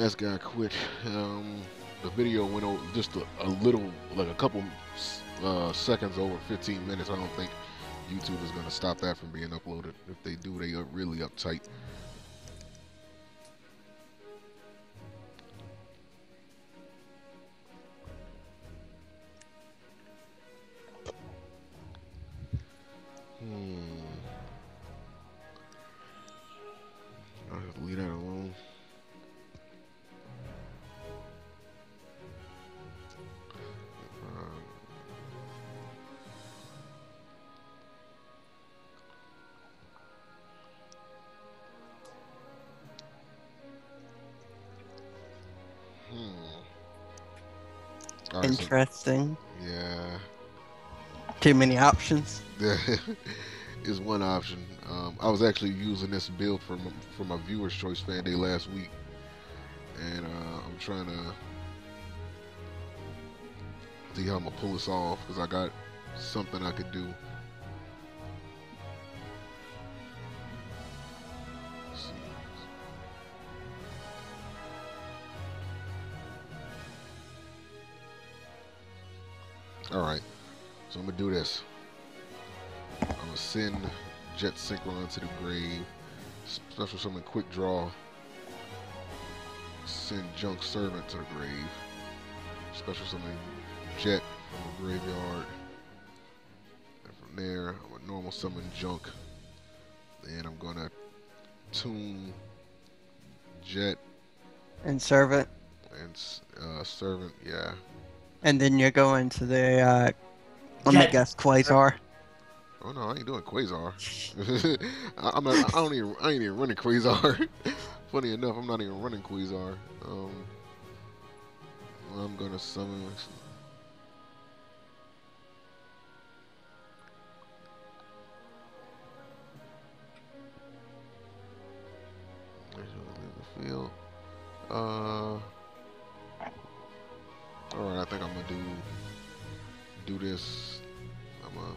That guy quick. Um, the video went over just a, a little, like a couple uh, seconds over 15 minutes. I don't think YouTube is going to stop that from being uploaded. If they do, they are really uptight. Too many options. is one option. Um, I was actually using this build for my, my viewers' choice fan day last week, and uh, I'm trying to see how I'm gonna pull this off because I got something I could do. All right, so I'm gonna do this. I'm gonna send Jet Synchron to the grave. Special summon Quick Draw. Send Junk Servant to the grave. Special summon Jet from the graveyard. And from there, I'm gonna normal summon Junk. Then I'm gonna tune Jet And servant. and uh, Servant. Yeah. And then you're going to the, uh, let me guess, Quasar. Oh no, I ain't doing Quasar. I, I'm not. I don't even. I ain't even running Quasar. Funny enough, I'm not even running Quasar. Um, I'm gonna summon. The field. Uh. All right, I think I'm gonna do do this. I'm gonna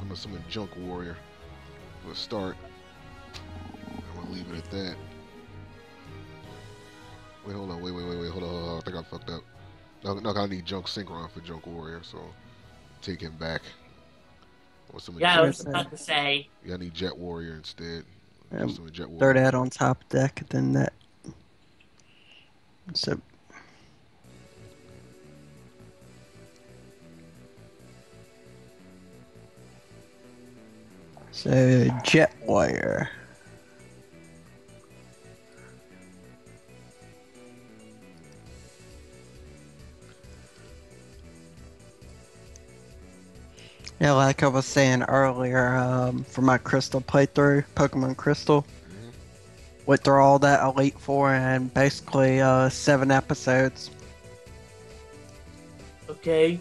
I'm gonna summon Junk Warrior for a start. I'm gonna leave it at that. Wait, hold on. Wait, wait, wait, wait. Hold on. Hold on. I think I fucked up. No, no, I need Junk Synchron for Junk Warrior, so take him back. Or summon Yeah, I was about to say. yeah, I need Jet Warrior instead. Summon Jet Throw Warrior. that on top deck, then that. So, so jet wire. Yeah, like I was saying earlier, um, for my Crystal playthrough, Pokemon Crystal, Mhm. went through all that Elite Four and basically uh, seven episodes. Okay.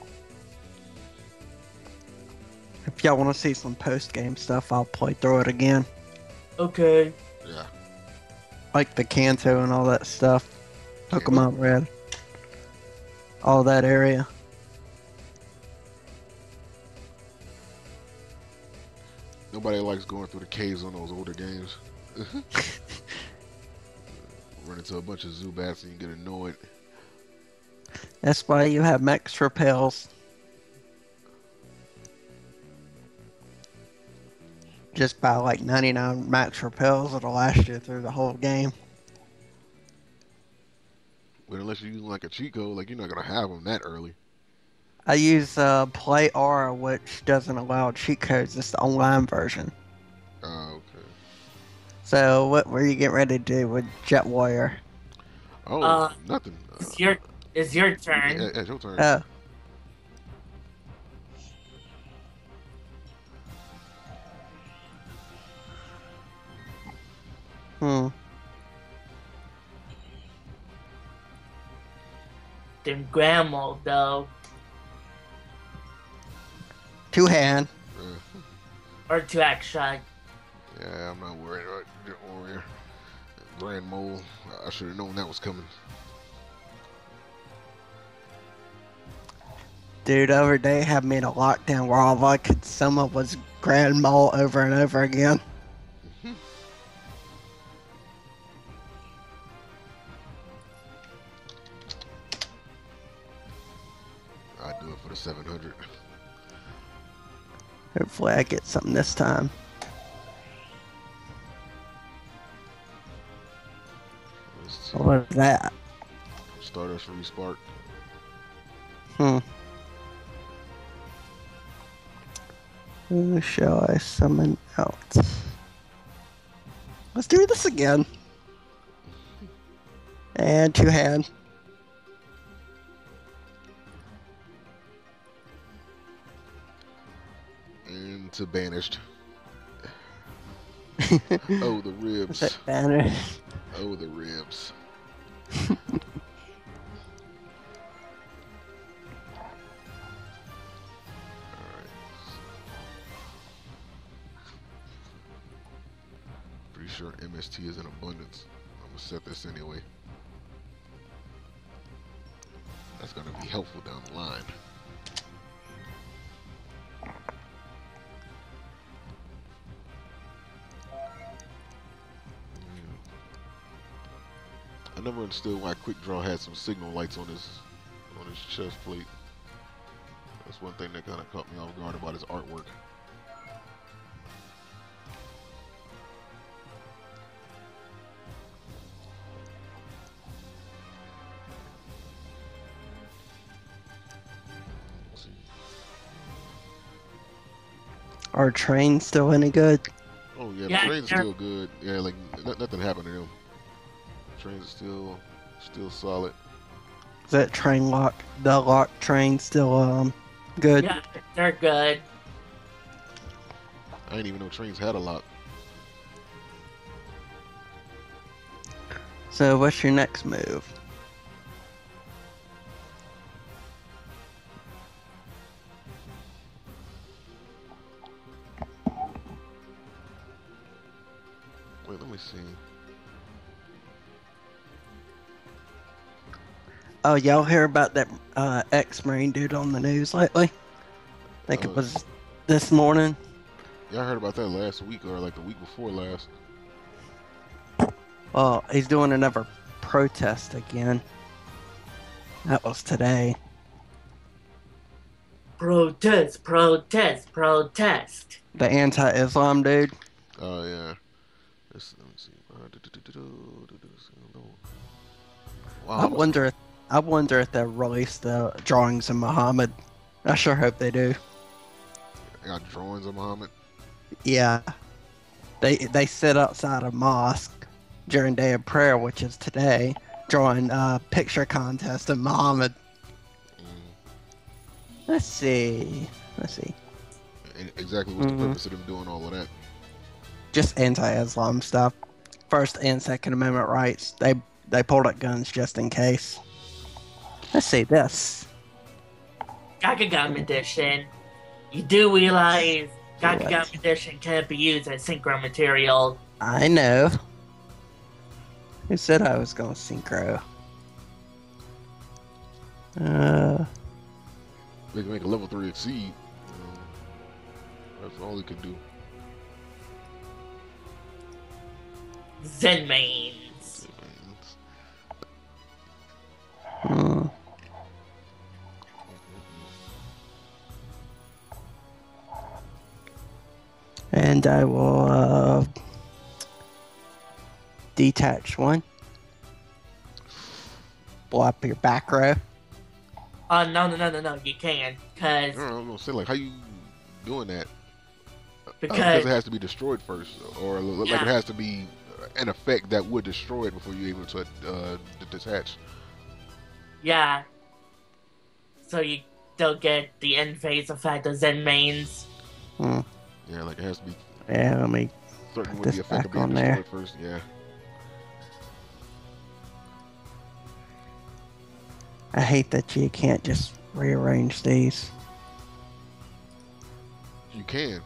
If y'all want to see some post game stuff, I'll play through it again, Okay. Yeah. like the Kanto and all that stuff. Pokemon Red, all that area. Nobody likes going through the caves on those older games. Run into a bunch of Zubats and you get annoyed. That's why you have Max Repels. Just buy like 99 Max Repels, it'll last you through the whole game. But unless you're using like a cheat code, like you're not gonna have them that early. I use uh, Play R, which doesn't allow cheat codes. It's the online version. Oh, okay. So, what were you getting ready to do with Jet Warrior? Oh, Uh, nothing. Uh, It's your it's your turn. yeah, it's your turn. Oh. Hmm. Then grandma though. Two hand. Uh, Or two action. yeah, I'm not worried about Jet Warrior. Grand Mole. I should have known that was coming. Dude, other day had me in a lockdown where all I could summon was Grand Mole over and over again. Hopefully I get something this time. What is that? Stardust Respark. Hmm. Who shall I summon out? Let's do this again. And two hand. To oh, banished. oh, the ribs. banner? Oh, the ribs. Pretty sure MST is in abundance. I'm gonna set this anyway. That's gonna be helpful down the line. I never understood why Quick Draw had some signal lights on his on his chest plate. That's one thing that kind of caught me off guard about his artwork. Let's. Are trains still any good? Oh yeah, Yeah, the train's they're- still good. Yeah, like n- nothing happened to them. Train's still still solid. Is that train lock, the lock train still um good? Yeah, they're good. I didn't even know trains had a lock. So what's your next move? Oh, y'all hear about that uh, ex-marine dude on the news lately? I think Uh, it was this morning. Y'all heard about that last week or like the week before last. Well, he's doing another protest again. That was today. Protest, protest, protest. The anti-Islam dude. Oh yeah. Let's, let me see. Wow. I wonder. If, I wonder if they'll release the drawings of Muhammad. I sure hope they do. I got drawings of Muhammad. Yeah. They they sit outside a mosque during day of prayer, which is today, drawing a picture contest of Muhammad. Mm. Let's see. Let's see. And exactly what's Mhm. the purpose of them doing all of that? Just anti-Islam stuff. First and Second Amendment rights. They they pulled out guns just in case. Let's see this. Gagaga Magician. You do realize What? Gagaga Magician can't be used as synchro material. I know. Who said I was going synchro? Uh, They can make a level three exceed. You that's all they could do. Zenmaines. And I will uh, detach one. Blow up your back row. Oh no no no no no you can't I because don't know, I'm gonna say like, how you doing that? because Because it has to be destroyed first, or like Yeah. it has to be an effect that would destroy it before you're able to uh, d- detach. yeah. So you don't get the end phase effect of Zen mains. Hmm. Yeah, like it has to be Yeah, let me. Put this back on there. first. Yeah. I hate that you can't just rearrange these. You can.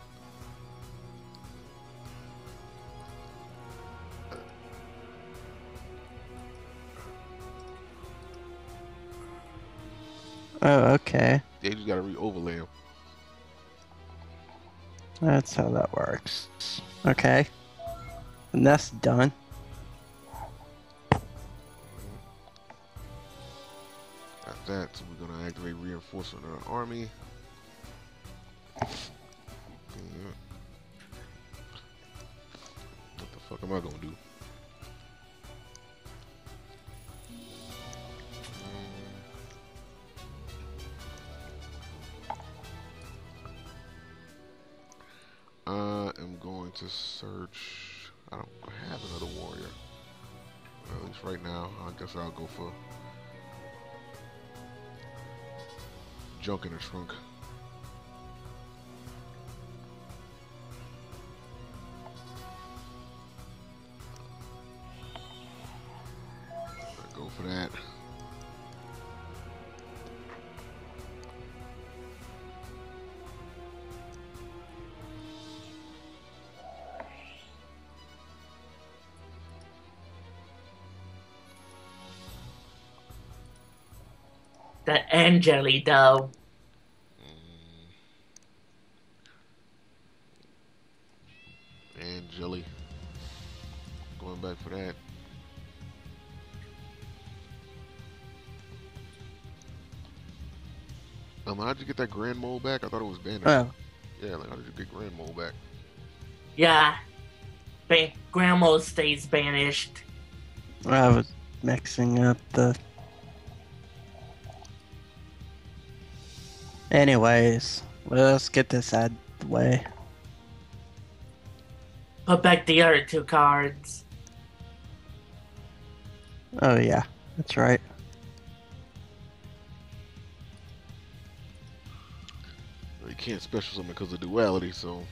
Oh, okay. They just gotta re-overlay them. That's how that works. Okay. And that's done. Got that, we're gonna activate reinforcement of the army. Yeah. What the fuck am I gonna do? To search. I don't have another warrior. At least right now, I guess I'll go for junk in the trunk. The Angeli, though. And jelly. Going back for that. Um, how'd you get that grand mole back? I thought it was banished. Oh, Yeah, like how did you get grand mole back? Yeah. Ba- Grand Mole stays banished. I was mixing up the. Anyways, let's get this out of the way. Put back the other two cards. Oh yeah, that's right. You can't special summon because of duality, so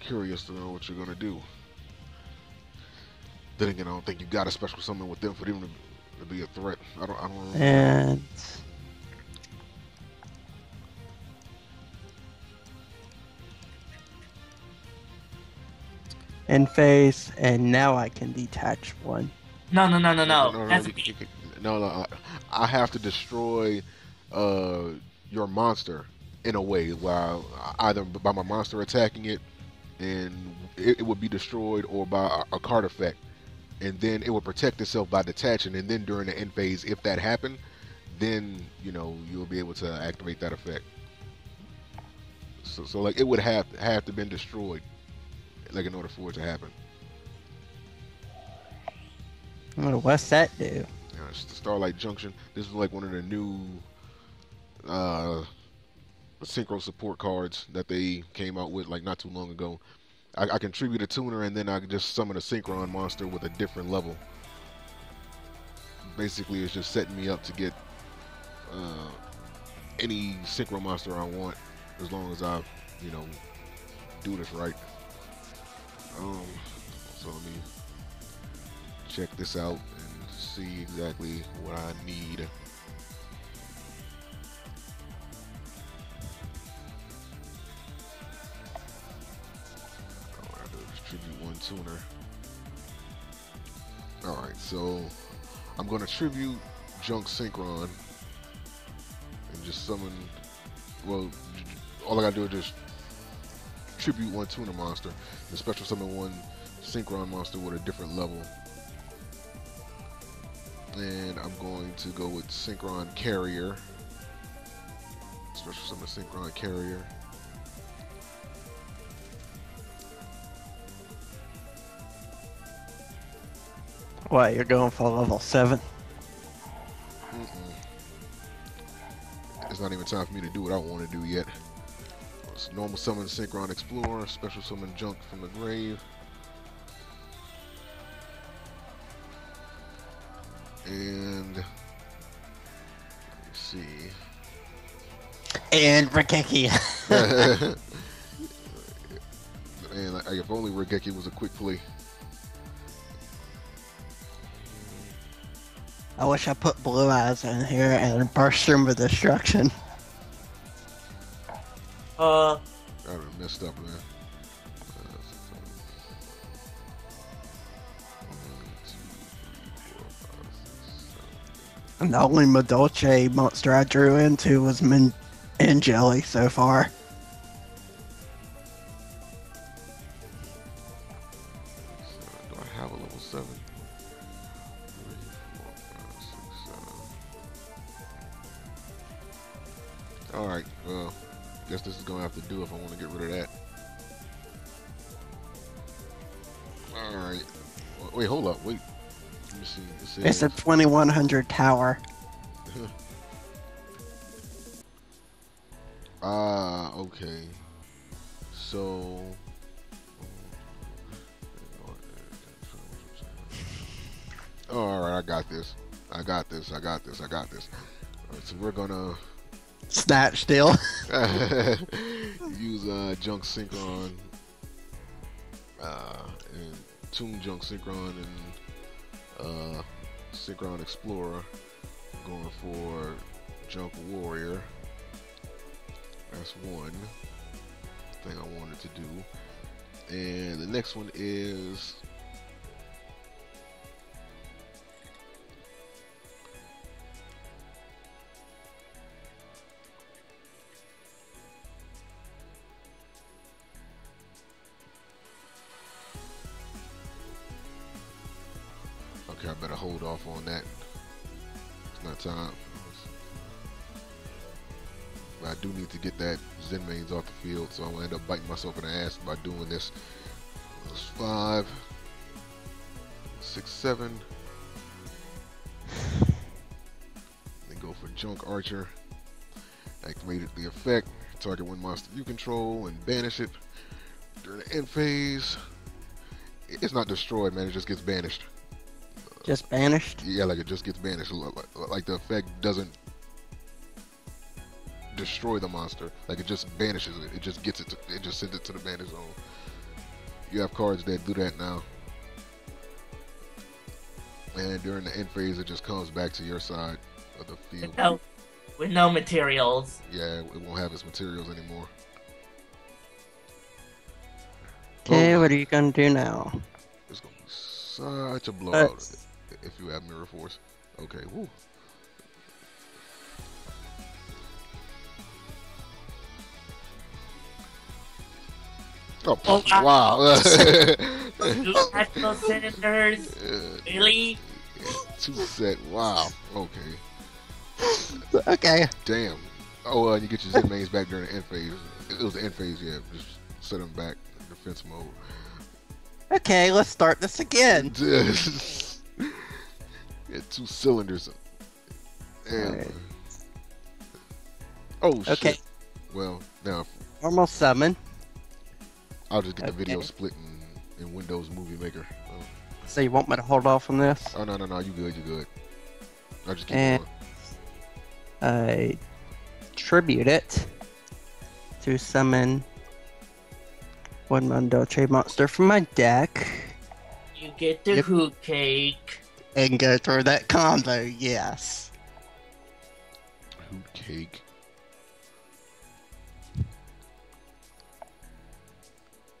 curious to know what you're gonna do. Then again, I don't think you got a special summon with them for them to, to be a threat. I don't. I don't. know. And in phase, and now I can detach one. No, no, no, no, no. no, That's you- you can- no, no, I- I have to destroy uh, your monster in a way, while either by my monster attacking it, and it, it would be destroyed, or by a, a card effect, and then it would protect itself by detaching, and then during the end phase, if that happened, then you know you'll be able to activate that effect. So, so like it would have have to been destroyed, like in order for it to happen. What- What's that do? You know, it's the Starlight Junction. This is like one of the new uh, synchro support cards that they came out with like not too long ago. I, I contribute a tuner and then I can just summon a synchron monster with a different level. Basically, it's just setting me up to get uh, any synchro monster I want as long as I, you know, do this right. Um, so let me check this out and see exactly what I need. Distribute one tuner. Alright, so I'm going to tribute Junk Synchron and just summon. Well, all I gotta do is just tribute one tuner monster and special summon one Synchron monster with a different level. And I'm going to go with Synchron Carrier. Special summon Synchron Carrier. What, you're going for level 7? Mm-mm. It's not even time for me to do what I want to do yet. Normal summon Synchron Explorer, special summon Junk from the grave. And see. And Raigeki. Man, like, if only Raigeki was a quick play. I wish I put blue eyes in here and burst him with destruction. Uh, I messed up, man. So- One, two, three, four, five, six, seven. And the only Madolche monster I drew into was Min- and Jelly so far. So, do I have a level seven? Three, four, five, six, seven. Alright, well, guess this is gonna have to do if I want to get rid of that. Alright. Wait, hold up, wait. Let me see. It It's a 2100 tower. Ah, okay. So. All right, I got this. I got this. I got this. I got this. All right, so we're gonna Snatch Steal. use uh, Junk Synchron uh, and Toon Junk Synchron and uh, Synchron Explorer. Going for Junk Warrior. That's one thing I wanted to do. And the next one is I better hold off on that. It's not time. But I do need to get that Zenmaines off the field, so I'm gonna end up biting myself in the ass by doing this. That's five, six, seven. Then go for Junk Archer. Activated the effect. Target one monster you control and banish it during the end phase. It's not destroyed, man. It just gets banished. Just banished. Yeah, like it just gets banished. Like, like the effect doesn't destroy the monster. Like it just banishes it. It just gets it. To, it just sends it to the banish zone. You have cards that do that now. And during the end phase, it just comes back to your side of the field. With no, with no materials. Yeah, it won't have its materials anymore. Okay, Oh, what are you gonna do now? it's gonna be such a blowout Let's- if you have mirror force. Okay, woo. Oh, Oh, wow. Two tactical cylinders. Really? Two set. Wow. Okay. Okay. Damn. Oh, uh, you get your Zenmaines back during the end phase. It was the end phase, yeah. Just set them back in defense mode. Okay, let's start this again. yeah, two cylinders. And, Alright. Oh shit. Okay. Well, now Normal summon. I'll just get the video split in, in Windows Movie Maker. Oh. So you want me to hold off on this? oh no no no, you good, you good. I'll just keep And- going. I tribute it to summon one Madolche monster from my deck You get the Yep. hoot cake. And go through that combo. Yes. Hoot cake.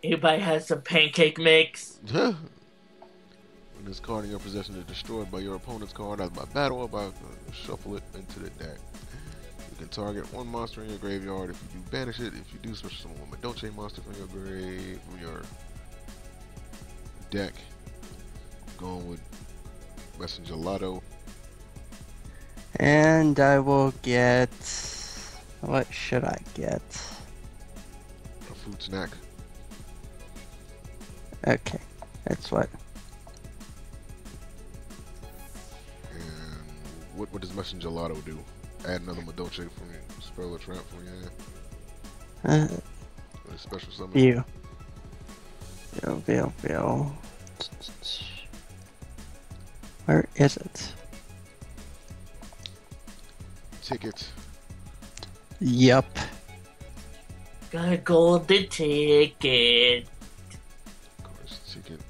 Anybody has some pancake mix? when this card in your possession is destroyed by your opponent's card either by battle or by uh, shuffle it into the deck. You can target one monster in your graveyard if you do banish it. If you do special summon one Madolche monster from your grave from your deck. Going with Messengelato. And I will get. What should I get? A food snack. Okay, that's what. And what, what does Messengelato do? Add another Madolche from your spell a trap from you. Uh, A special summon. view. View, view, view. Where is it? Ticket. Yup. Got a golden ticket. Cards ticket.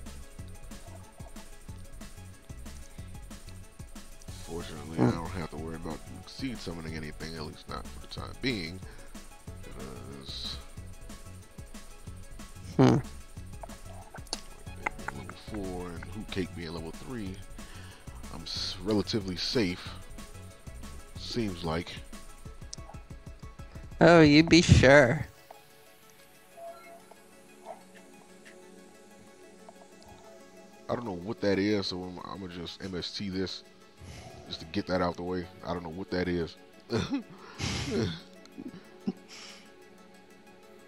Fortunately, I don't have to worry about seed summoning anything, at least not for the time being. Because Hmm. level 4 and Hoot Cake being level 3, I'm relatively safe. Seems like. Oh, you'd be sure. I don't know what that is, so I'm, I'm gonna just MST this just to get that out the way. I don't know what that is.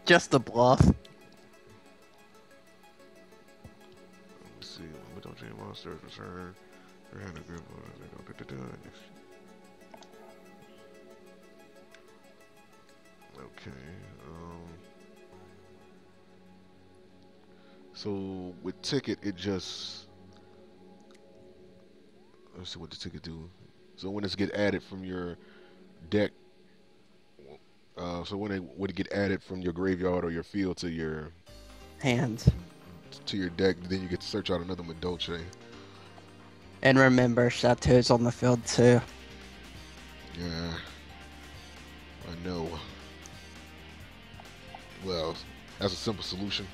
just a bluff. Let me see. What don't change monsters Their hand of grip. Okay. Um. So with ticket, it just. Let's see what the ticket do. So when it's get added from your deck. Uh, so when it would it get added from your graveyard or your field to your Hands. to your deck, then you get to search out another Madolche. And remember, Chateau's on the field too. Yeah, I know. Well, that's a simple solution.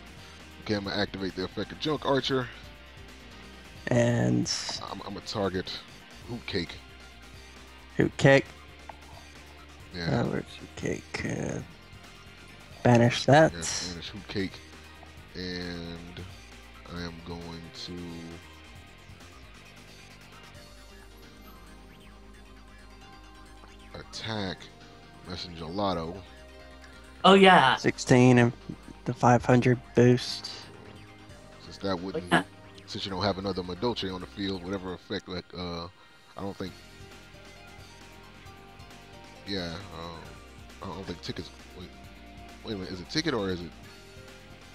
Okay, I'm gonna activate the effect of Junk Archer. And I'm, I'm gonna target Hoot Cake. Hoot Cake. Yeah, Uh, where's Hoot Cake? Uh, banish that. yeah, banish Hoot Cake, and I am going to. Attack Messengelato. Oh yeah. 16 and the 500 boost. Since that wouldn't, Yeah. since you don't have another Madolche on the field, whatever effect, like, uh, I don't think, yeah, um, I don't think tickets, wait, wait a minute, is it ticket or is it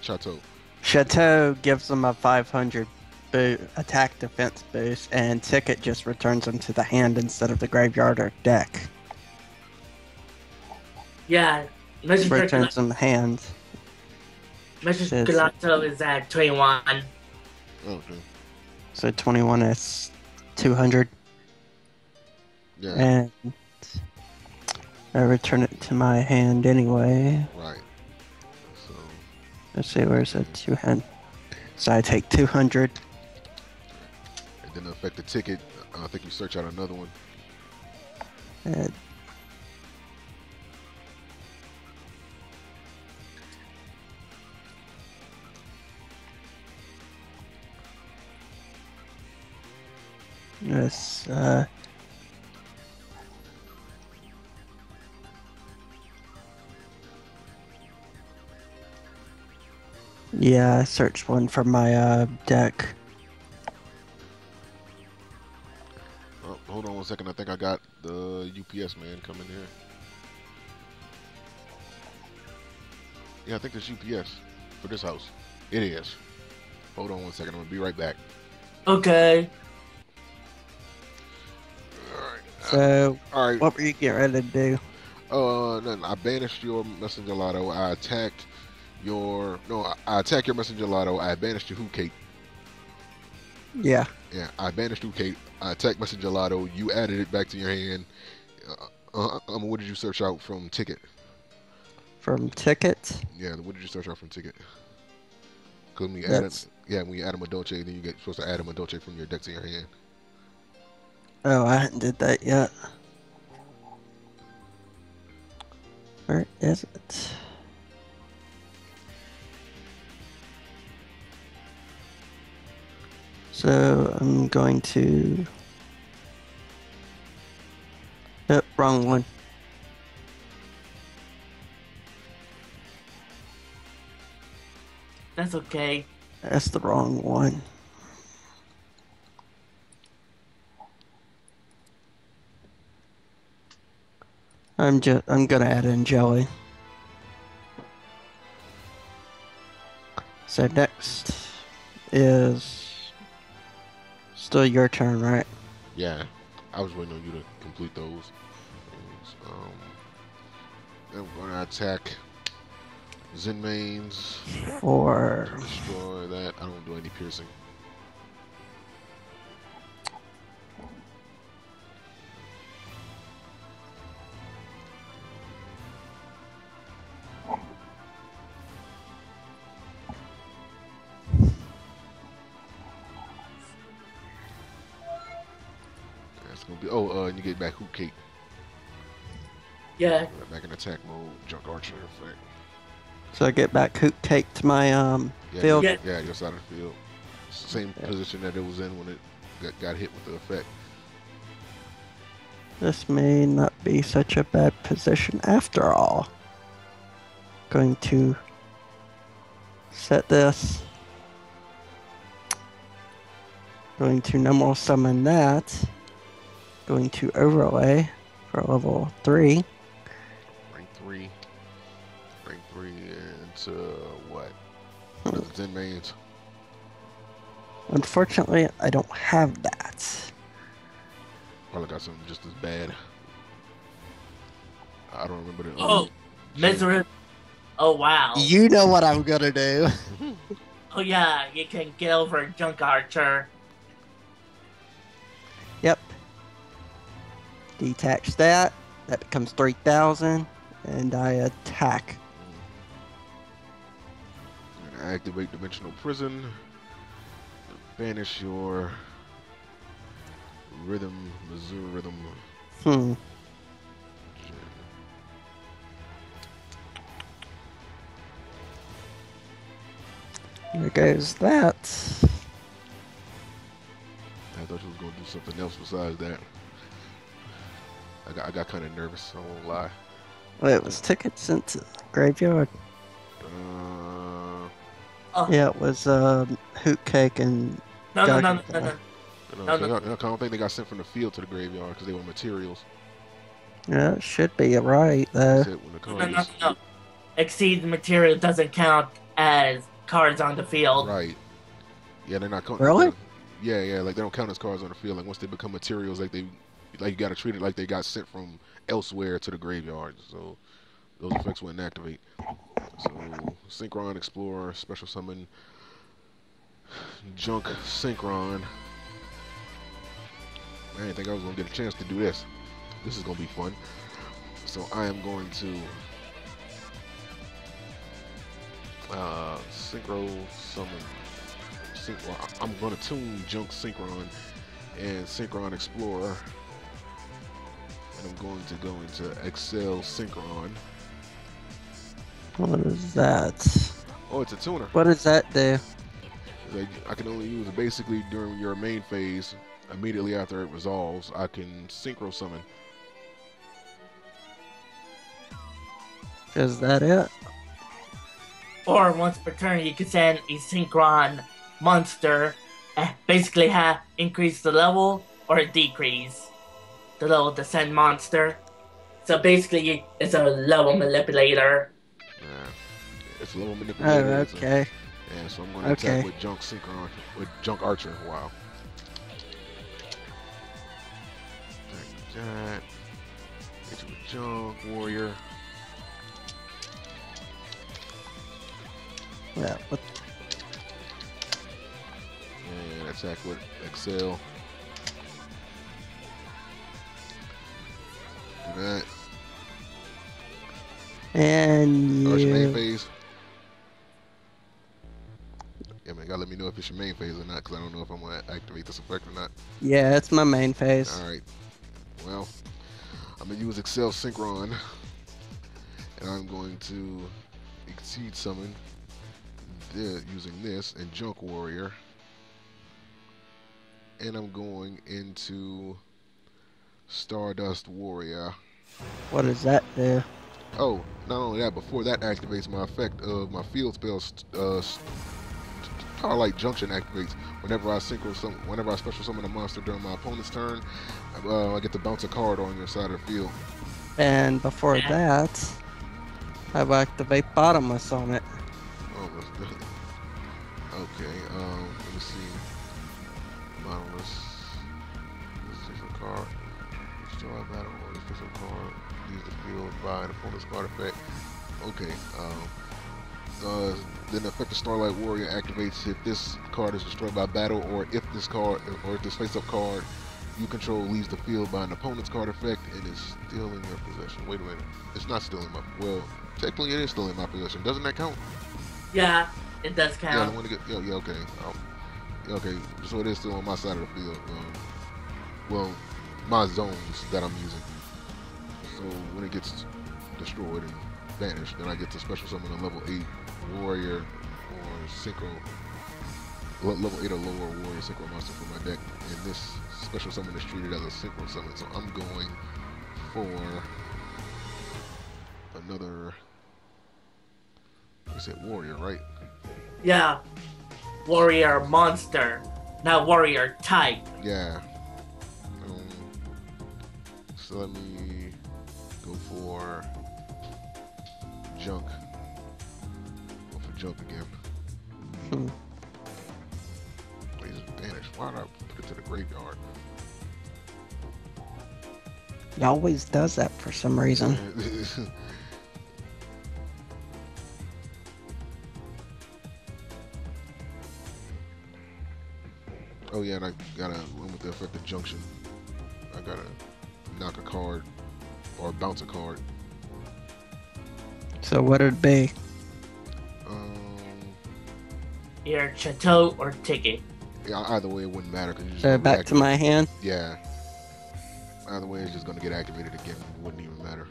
Chateau? Chateau gives them a 500 bo- attack defense boost, and Ticket just returns them to the hand instead of the graveyard or deck. Yeah. Messenger Returns them hand. Messenger Says- Gelato is at 21. Oh, okay. So 21 is 200. Yeah, And I return it to my hand anyway. right. So, Let's see, where's that two hand? So I take 200. and then affect the ticket, I think you search out another one. And Yes, uh, yeah, I searched one from my uh, deck. Oh, hold on one second, I think I got the UPS man coming here. Yeah, I think there's UPS for this house. It is. Hold on one second, I'm gonna be right back. Okay. So, Alright. what were you getting ready to do? Uh, nothing. I banished your Messengelato. I attacked your no. I, attacked your Messengelato. I banished your hoot cake. Yeah, Yeah, I banished hoot cake. I attacked Messengelato. You added it back to your hand. Uh, uh, um, what did you search out from ticket? from Ticket. Yeah, what did you search out from ticket? Cause when you add yeah, when you add a Madolche, then you get supposed to add a Madolche from your deck to your hand. Oh, I hadn't did that yet. Where is it? So I'm going to. Yep, wrong one. That's okay. That's the wrong one. I'm just I'm gonna add in jelly. So next is still your turn, right? Yeah, I was waiting on you to complete those. Um, then we're gonna attack Zenmaines. For Destroy that. I don't do any piercing. You get back hoot cake. Yeah. Back in attack mode. Junk archer effect. so I get back hoot cake to my um Yeah, field. Yeah. Yeah, your side of the field. Same Yeah. position that it was in when it got, got hit with the effect. This may not be such a bad position after all. Going to set this. Going to normal summon that. Going to overlay for level 3. Rank three. Rank three into what? What are the ten mains? Unfortunately, I don't have that. Probably got something just as bad. I don't remember the. Oh, misery. Oh wow. You know what I'm gonna do. Oh yeah, you can get over Junk Archer. Detach that. That becomes 3,000. And I attack. Activate Dimensional Prison. Banish your rhythm, Muzurhythm. Hmm. There goes that. I thought you was gonna do something else besides that. I got I got kind of nervous. I won't lie. Well, it was tickets into graveyard. Uh, Oh Yeah, it was um, hoot cake and no no no no Gotcha. no no. you know, No, so no. I, I don't think they got sent from the field to the graveyard because they were materials. yeah, it should be right though. Said when the No, card no, no. Exceed material doesn't count as cards on the field. Right. Yeah, they're not count- Really? Yeah, yeah. Like they don't count as cards on the field. Like once they become materials, like they, like you got to treat it like they got sent from elsewhere to the graveyard. So those effects wouldn't activate. So Synchron Explorer, Special Summon, Junk Synchron. I didn't think I was gonna get a chance to do this. This is gonna be fun. So I am going to uh, synchro summon. Well, I'm to tune Junk Synchron and Synchron Explorer, and I'm going to go into Accel Synchron. What is that? Oh, it's a tuner. What does that do? Like, I can only use it basically during your main phase. Immediately after it resolves, I can synchro summon. Is that it? Or once per turn, you can send a synchron monster. Basically, have increase the level or decrease the little descent monster. So basically, it's a level manipulator. Yeah, it's a little Oh, manipulator. It's a- okay. Yeah, so I'm going to Okay. attack with Junk Synchron, with Junk Archer. Wow. Attack with that. Hit with Junk Warrior. Yeah, what And attack with Accel. That. and Oh, your main phase. Yeah, man, gotta let me know if it's your main phase or not, because I don't know if I'm gonna activate this effect or not. Yeah, it's my main phase. All right. Well, I'm gonna use Accel Synchron, and I'm going to exceed summon the, using this and Junk Warrior, and I'm going into Stardust Warrior. What does that do? Oh, not only that, before that activates my effect of my field spell, uh, Starlight Junction activates whenever I synchro some, whenever I special summon a monster during my opponent's turn. Uh, I get to bounce a card on your side of the field. And before that, I will activate bottomless on it. Oh, let's do it. Okay, um, let me see. By an opponent's card effect. Okay, um, uh, then the effect of Starlight Warrior activates if this card is destroyed by battle or if this card, or if this face-up card you control leaves the field by an opponent's card effect and is still in your possession. Wait a minute. It's not still in my, well, technically it is still in my possession. Doesn't that count? Yeah, it does Yeah, count. the one to get. Yeah, yeah, okay. Um, yeah, okay, so it is still on my side of the field. Um, well, my zones that I'm using. So when it gets destroyed and vanished, then I get to special summon a level eight warrior or synchro. le- Level eight or lower warrior synchro monster from my deck, and this special summon is treated as a synchro summon. So I'm going for another. You said warrior, right? Yeah. Warrior monster, not warrior type. Yeah. Um, so let me junk. Go for junk again. Hmm. Please banish. Why not put it to the graveyard? He always does that for some reason. oh yeah, and I gotta one with the effective junction. I gotta knock a card or bounce a card. So what would it be? Um, Either Chateau or Ticket. yeah, either way it wouldn't matter because you just So gonna back to my hand. Yeah. Either way, it's just gonna get activated again. It wouldn't even matter.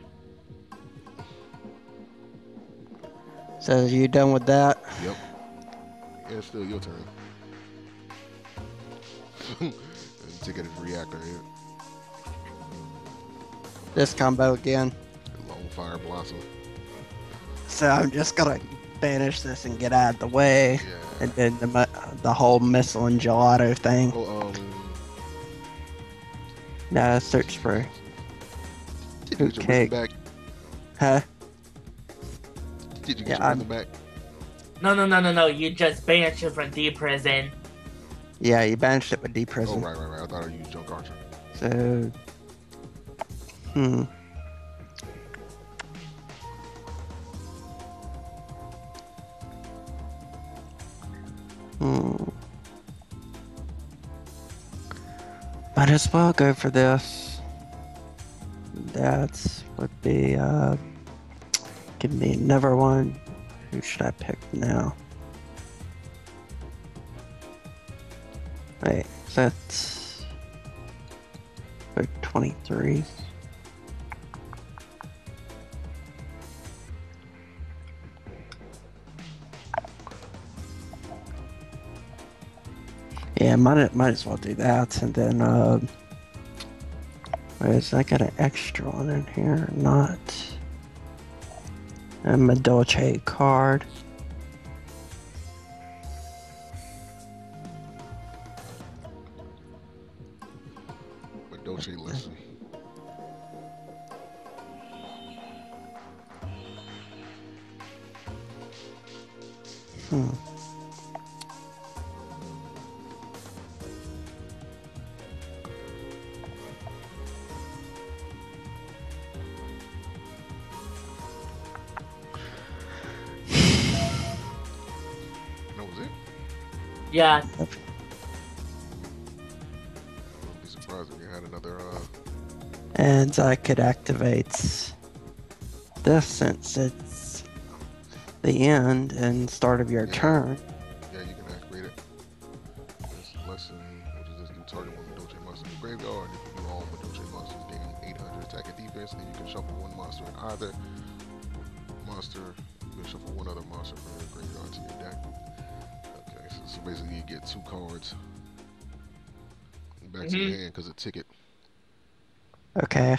So you done with that? Yep. Yeah, it's still your turn. and ticket is reactor. Yeah. This combo again. Lonefire Blossom. So I'm just gonna banish this and get out of the way, Yeah. and then the the whole Messengelato thing. Oh, um. Now search for Did you get Okay. rhythm back? huh? Did you get Yeah, your I'm- back? No, no, no, no, no. You just banished it from D prison. Yeah, you banished it with D prison. Oh, right, right, right. I thought I used junk archer. So. Hmm. Might as well go for this. That would be uh give me another one. Who should I pick now? Wait, that's for 23. Yeah, might might as well do that, and then uh, is I got an extra one in here? or Not a Madolche card. I could activate this since it's the end and start of your Yeah. turn. yeah, you can activate it. This lesson, which is this do target one Dolce monster in the graveyard. If you do all the Dolce monsters gain 800 attack and defense, then you can shuffle one monster in either monster. You can shuffle one other monster from your graveyard to your deck. Okay, so, so basically you get two cards back to your Mhm. hand because a ticket. Okay.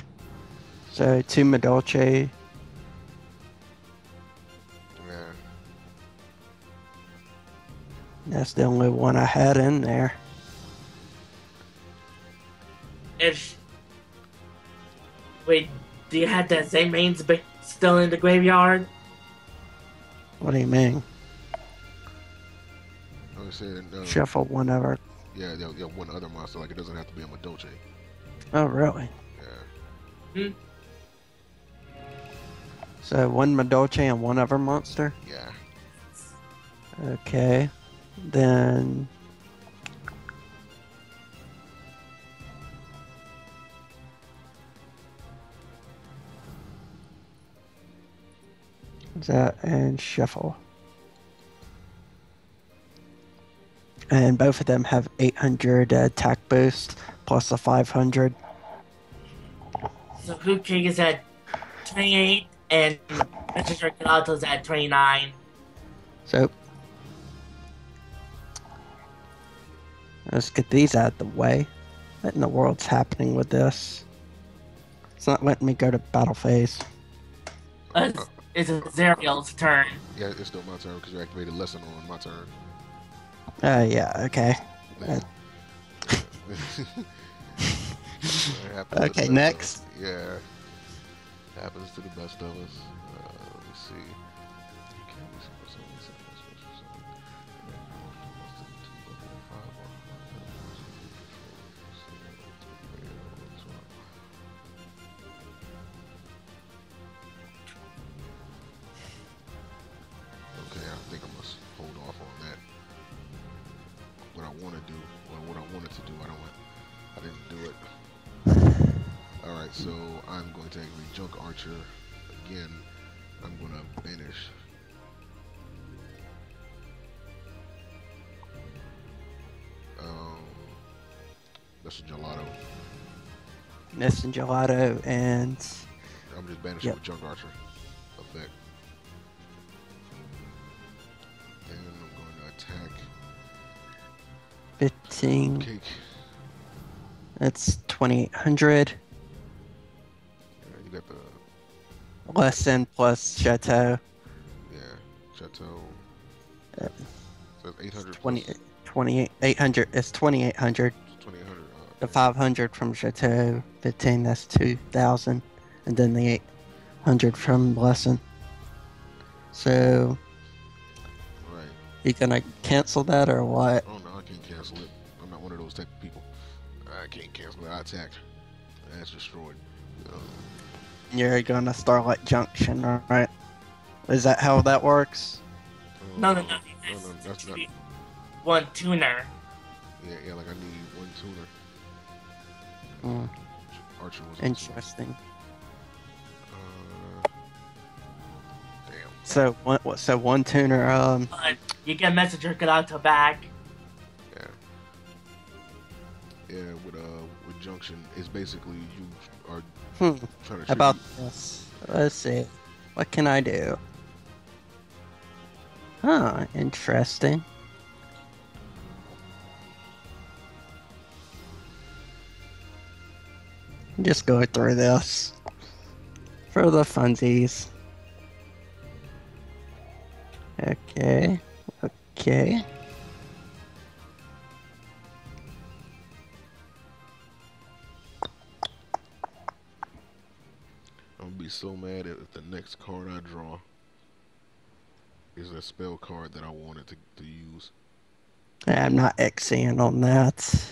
So two Madolche. Yeah. That's the only one I had in there. if wait, do you have that Zenmaines ba- still in the graveyard? What do you mean? I was saying, uh, Shuffle whenever. yeah, yeah, yeah, one other monster. Like it doesn't have to be a Madolce. Oh, really? Yeah, So one Madolche and one other monster? yeah. Okay. Then. That and shuffle. And both of them have 800 attack boost plus a 500. So Fruit King is at 28 and Messengelato's at 29. So let's get these out of the way. What in the world's happening with this? It's not letting me go to battle phase. Uh, it's Zerial's turn. Yeah, it's still my turn because you activated lesson on my turn. Uh, yeah, okay. Yeah. Okay, next. Yeah. Happens to the best of us. Uh, let me see. And Gelato and I'm just banishing Yep. with Junk Archer effect. Then I'm going to attack 15. Cake. That's 2800. Yeah, you got the Lesson plus Chateau. yeah Chateau. Uh, So 800 20, plus 2800. It's 2800. 2800. Uh, The 500 from Chateau. 15, that's 2000. And then the 800 from Blessing. So, right. you gonna cancel that or what? Oh no, I can't cancel it. I'm not one of those type of people. I can't cancel it. I attacked. That's destroyed. Um, You're gonna Starlight Junction, right? Is that how that works? No, no, no. no, no, that's not. One tuner. Yeah, yeah. Like I need one tuner. Mm, Archer was. interesting. Uh, damn. So one, what- so one tuner. Um, But you get Messenger to back. Yeah. Yeah. With uh, with junction, it's basically you are hmm. trying to. How about tribute- this? Let's see. What can I do? Huh, interesting. Just go through this for the funsies. Okay, okay. I'm gonna be so mad if the next card I draw is a spell card that I wanted to, to use. I'm not Xing on that.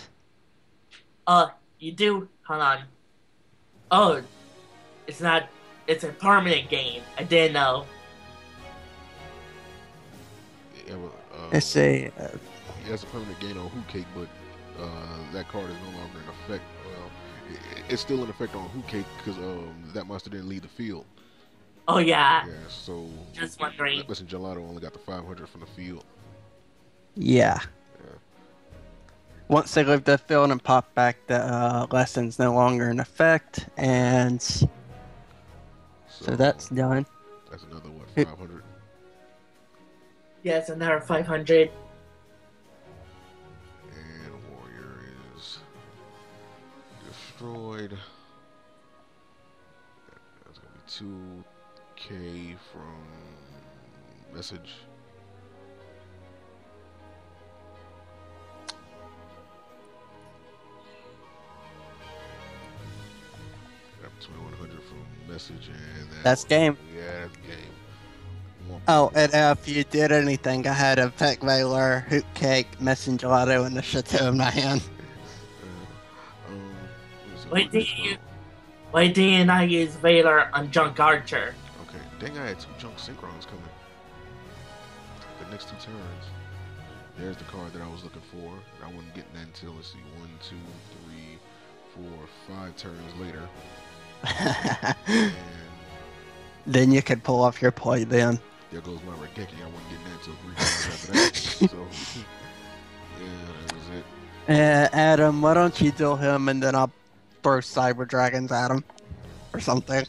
Uh, you do. Hold on. Oh, it's not. It's a permanent game. I didn't know. Yeah, well, uh, Let's see. Uh, It has a permanent gain on Hoot Cake, but uh, that card is no longer in effect. Well, it, it's still in effect on Hoot Cake because um, that monster didn't leave the field. Oh yeah. Yeah, so Just wondering. listen, Gelato only got the 500 from the field. Yeah. Yeah. Once they leave the field and pop back, the uh, lesson's no longer in effect, and so, So, that's done. that's another what It- 500. Yes, another 500. And Warrior is destroyed. That's gonna be 2k from message. Message and that That's game. Yeah, that's game. One Oh, point. and uh, if you did anything, I had a Peck Veiler, Hoot Cake, Messengelato, and the Chateau in my hand. Uh, um, what is it? Wait, What did you- called? Why didn't I use Valor on Junk Archer? Okay, dang, I had two junk synchrons coming. The next two turns. There's the card that I was looking for. I wasn't getting that until, let's see, one, two, three, four, five turns later. Then you could pull off your play then. there goes my. I wasn't getting that until three turns after that. So, yeah, that was it. Uh, Adam, why don't you duel him and then I'll throw Cyber Dragons at him? Or something.